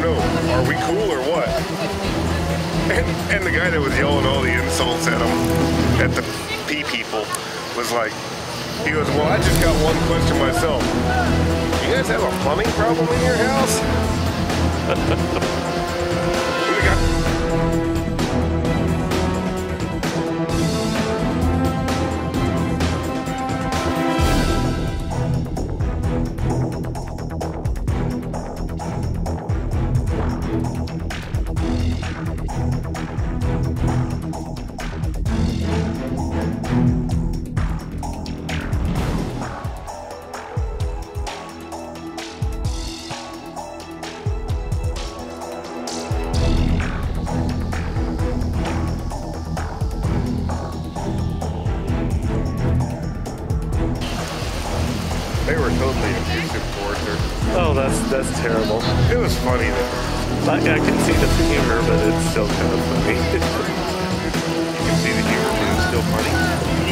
No, are we cool or what? And, and the guy that was yelling all the insults at him, at the pee people, was like, he goes, well, I just got one question myself. You guys have a plumbing problem in your house? They were totally abusive towards her. Oh, that's that's terrible. It was funny though. I, I can see the humor, but it's still kind of funny. You can see the humor, but it's still funny.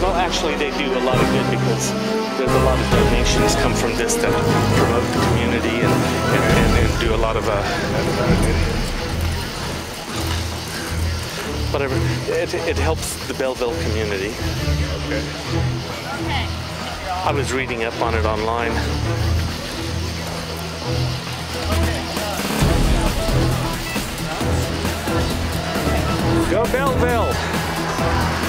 Well, actually, they do a lot of good because there's a lot of donations come from this that promote the community and and, and, and do a lot of uh, whatever. It, it helps the Belleville community. Okay. I was reading up on it online. Go Belleville!